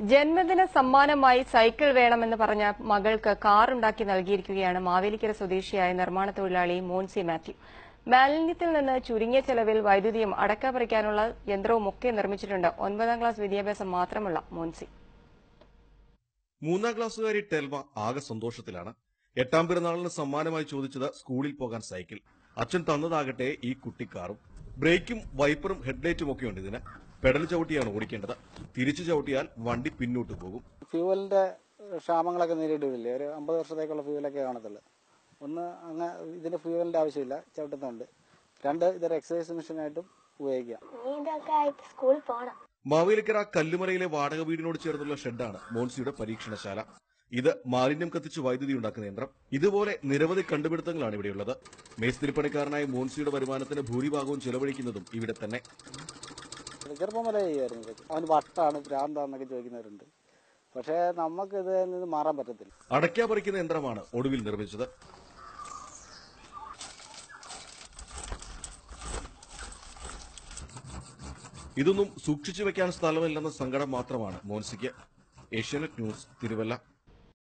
ജന്മദിന സമ്മാനമായി സൈക്കിൾ വേണമെന്ന് പറഞ്ഞ മകൾക്ക് കാർ ഉണ്ടാക്കി നൽകിയിരിക്കുകയാണ് മാവേലിക്കര സ്വദേശിയായ നിർമ്മാണ തൊഴിലാളി മോൻസി മാത്യു. മാലിന്യത്തിൽ നിന്ന് ചുരുങ്ങിയ ചെലവിൽ വൈദ്യുതിയും അടക്ക പറിക്കാനുള്ള യന്ത്രവും ഒക്കെ നിർമ്മിച്ചിട്ടുണ്ട്. ഒൻപതാം ക്ലാസ് വിദ്യാഭ്യാസം മാത്രമുള്ള മോൻസി. മൂന്നാം ക്ലാസ്സുകാരി ടെൽവ ആകെ സന്തോഷത്തിലാണ്. എട്ടാം പിറന്നാളിന് സമ്മാനമായി ചോദിച്ചത് സ്കൂളിൽ പോകാൻ സൈക്കിൾ. അച്ഛൻ തന്നതാകട്ടെ ഈ കുട്ടിക്കാറും. ബ്രേക്കും വൈപ്പറും ഹെഡ്ലൈറ്റും ഒക്കെ ഉണ്ട് ഇതിന്. പെഡൽ ചവിട്ടിയാണ് ഓടിക്കേണ്ടത്. തിരിച്ചു ചവിട്ടിയാൽ വണ്ടി പിന്നോട്ട് പോകും. ഫ്യൂവലിന്റെ ക്ഷാമങ്ങളൊക്കെ നേരിടില്ലേ? ഒരു അമ്പത് വർഷത്തേക്കുള്ള ഫ്യൂവലൊക്കെ കാണത്തുള്ളൂ. ഒന്ന് അങ്ങ് ഇതിന് ഫ്യൂവലിന്റെ ആവശ്യമില്ല ചവിട്ടുന്നുണ്ട്. രണ്ട് ഇതൊരു എക്സസൈസ് മെഷീനായിട്ടും ഉപയോഗിക്കാം. സ്കൂളിൽ പോകണം മാവേലിക്കര കല്ലുമലയിലെ വാടക വീടിനോട് ചേർന്നുള്ള ഷെഡാണ് മോൻസിയുടെ പരീക്ഷണശാല. ഇത് മാലിന്യം കത്തിച്ച് വൈദ്യുതി ഉണ്ടാക്കുന്ന യന്ത്രം. ഇതുപോലെ നിരവധി കണ്ടുപിടുത്തങ്ങളാണ് ഇവിടെയുള്ളത്. മേസ്തിരിപ്പണിക്കാരനായ മോൻസിയുടെ വരുമാനത്തിന് ഭൂരിഭാഗവും ചെലവഴിക്കുന്നതും ഇവിടെ തന്നെ. ചെറുപ്പം മുതലേ ചെയ്യുമായിരുന്നു ഇതൊക്കെ അവന് വട്ടാണ് ഭ്രാന്താന്നൊക്കെ ചോദിക്കുന്നവരുണ്ട്. പക്ഷേ നമുക്ക് ഇത് മാറാൻ പറ്റത്തില്ല. അടയ്ക്കാ പറിക്കുന്ന യന്ത്രമാണ് ഒടുവിൽ നിർമ്മിച്ചത്. ഇതൊന്നും സൂക്ഷിച്ചു വെക്കാൻ സ്ഥലമില്ലെന്ന സങ്കടം മാത്രമാണ് മോൻസിക്ക്. ഏഷ്യാനെറ്റ് ന്യൂസ് തിരുവല്ല.